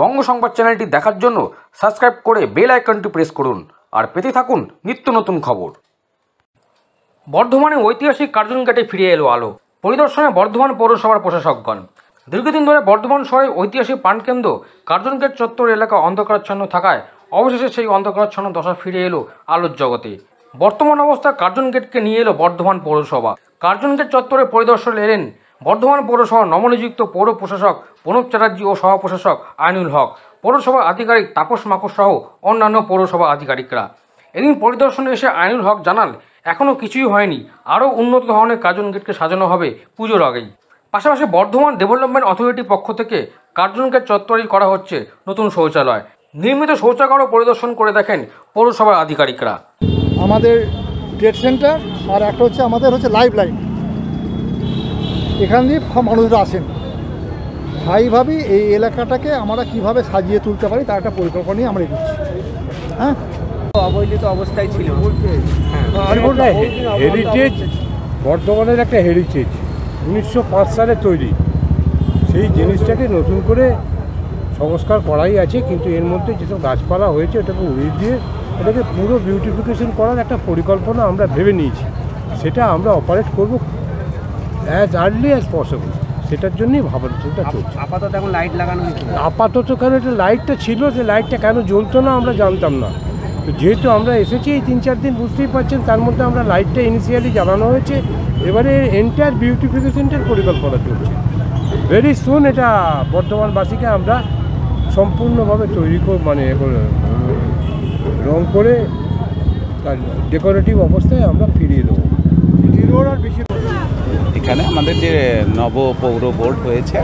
বঙ্গ সংবাদ চ্যানেলটি দেখার জন্য সাবস্ক্রাইব করে বেল আইকনটি প্রেস করুন আর পেতে থাকুন নিত্য নতুন খবর। বর্ধমানে ঐতিহাসিক কার্জন গেটে ফিরে এলো আলো। পরিদর্শনে বর্ধমান পৌরসভার প্রশাসকগণ। দীর্ঘদিন ধরে বর্ধমান শহরের ঐতিহাসিক প্রাণকেন্দ্র কার্জন গেট চত্বর এলাকা অন্ধকারাচ্ছন্ন থাকায় অবশেষে সেই অন্ধকারাচ্ছন্ন দশা ফিরে এলো আলোর জগতে। বর্তমান অবস্থা কার্জন গেটকে নিয়ে এলো বর্ধমান পৌরসভা। কার্জন গেট চত্বরে পরিদর্শন এলেন বর্ধমান পৌরসভার নবনিযুক্ত পৌর প্রশাসক প্রণব চ্যাটার্জি ও সহপ্রশাসক আইনুল হক। পৌরসভা আধিকারিক তাপস মাকড় সহ অন্যান্য পৌরসভা আধিকারিকরা। এদিন পরিদর্শনে এসে আইনুল হক জানান এখনও কিছুই হয়নি। আরও উন্নত ধরনের কার্জন গেটকে সাজানো হবে পুজোর আগেই। পাশাপাশি বর্ধমান ডেভেলপমেন্ট অথরিটির পক্ষ থেকে কার্জন গেট চত্বরেই করা হচ্ছে নতুন শৌচালয়। নির্মিত শৌচাগারও পরিদর্শন করে দেখেন পৌরসভার আধিকারিকরা। আমাদের ট্রেড সেন্টার আর একটা হচ্ছে আমাদের হচ্ছে লাইফ লাইন এখান দিয়ে মানুষরা আসেন। স্থায়ীভাবেই এই এলাকাটাকে আমরা কীভাবে সাজিয়ে তুলতে পারি তার একটা পরিকল্পনা নিয়ে আমরা এগোচ্ছি। হ্যাঁ? অবহেলিত অবস্থায় ছিল। একটা হেরিটেজ বর্ধমানের একটা হেরিটেজ উনিশশো পাঁচ সালে তৈরি। সেই জিনিসটাকে নতুন করে সংস্কার করাই আছে কিন্তু এর মধ্যে যেসব গাছপালা হয়েছে ওটাকে উড়িয়ে দিয়ে ওটাকে পুরো বিউটিফিকেশন করার একটা পরিকল্পনা আমরা ভেবে নিয়েছি। সেটা আমরা অপারেট করব অ্যাজ আর্লি অ্যাজ পসিবল সেটার জন্যই ভাবনা চিন্তা চলছে। আপাতত এখন লাইট লাগানো আপাতত কেন এটা লাইটটা ছিল যে লাইটটা কেন জ্বলতো না আমরা জানতাম না। তো যেহেতু আমরা এসেছি এই তিন চার দিন বুঝতেই পারছেন তার মধ্যে আমরা লাইটটা ইনিশিয়ালি জ্বালানো হয়েছে। এবারে এন্টায়ার বিউটিফিকেশনটার পরিকল্পনা চলছে। ভেরি সুন এটা বর্ধমানবাসীকে আমরা সম্পূর্ণভাবে তৈরি কর মানে করে, রং করে তার ডেকোরেটিভ অবস্থায় আমরা ফিরিয়ে দেবো। জিরোর আর বেশি এখানে আমাদের যে নব পৌর বোর্ড হয়েছে,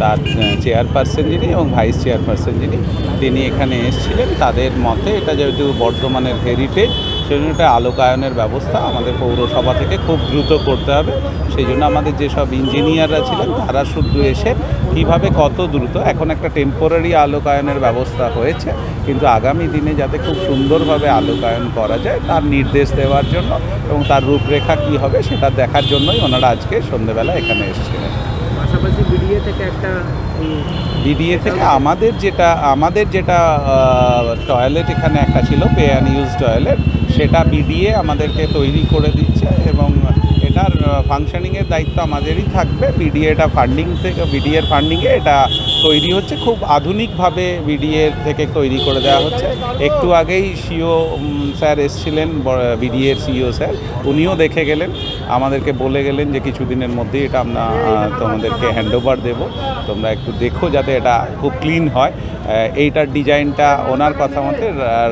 তার চেয়ারপারসন যিনি এবং ভাইস চেয়ারপারসন যিনি, তিনি এখানে এসেছিলেন। তাদের মতে এটা যেহেতু বর্ধমানের হেরিটেজ সেই জন্য এটা আলোকায়নের ব্যবস্থা আমাদের পৌরসভা থেকে খুব দ্রুত করতে হবে। সেই জন্য আমাদের যেসব ইঞ্জিনিয়াররা ছিলেন, তারা শুধু এসে কীভাবে কত দ্রুত, এখন একটা টেম্পোরারি আলোকায়নের ব্যবস্থা হয়েছে, কিন্তু আগামী দিনে যাতে খুব সুন্দরভাবে আলোকায়ন করা যায়, তার নির্দেশ দেওয়ার জন্য এবং তার রূপরেখা কি হবে সেটা দেখার জন্যই ওনারা আজকে সন্ধ্যেবেলা এখানে এসেছিলেন। পাশাপাশি বিডিএ থেকে একটা বিডিএ থেকে আমাদের যেটা আমাদের যেটা টয়লেট এখানে একটা ছিল পে অ্যান্ড ইউজ টয়লেট সেটা বিডিএ আমাদেরকে তৈরি করে দিচ্ছে এবং এটার ফাংশনিংয়ের দায়িত্ব আমাদেরই থাকবে। বিডিএ এটা ফান্ডিং থেকে, বিডিএর ফান্ডিংয়ে এটা তৈরি হচ্ছে। খুব আধুনিকভাবে বিডিএ থেকে তৈরি করে দেওয়া হচ্ছে। একটু আগেই সিও স্যার এসছিলেন বিডিএর সিও স্যার। উনিও দেখে গেলেন, আমাদেরকে বলে গেলেন যে কিছুদিনের মধ্যেই এটা আমরা তোমাদেরকে হ্যান্ড ওভার দেবো। তোমরা একটু দেখো যাতে এটা খুব ক্লিন হয়। এইটার ডিজাইনটা ওনার কথা মতে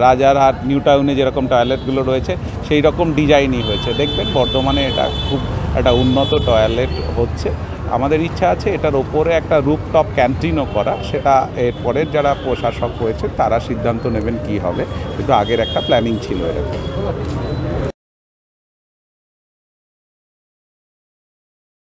রাজারহাট, নিউ টাউনে যেরকম টয়লেটগুলো রয়েছে সেই রকম ডিজাইনই হয়েছে। দেখবেন বর্ধমানে এটা খুব একটা উন্নত টয়লেট হচ্ছে। আমাদের ইচ্ছা আছে এটার ওপরে একটা রুপটপ ক্যান্টিনও করা সেটা এরপরের যারা প্রশাসক রয়েছে তারা সিদ্ধান্ত নেবেন কি হবে। কিন্তু আগের একটা প্ল্যানিং ছিল এরকম।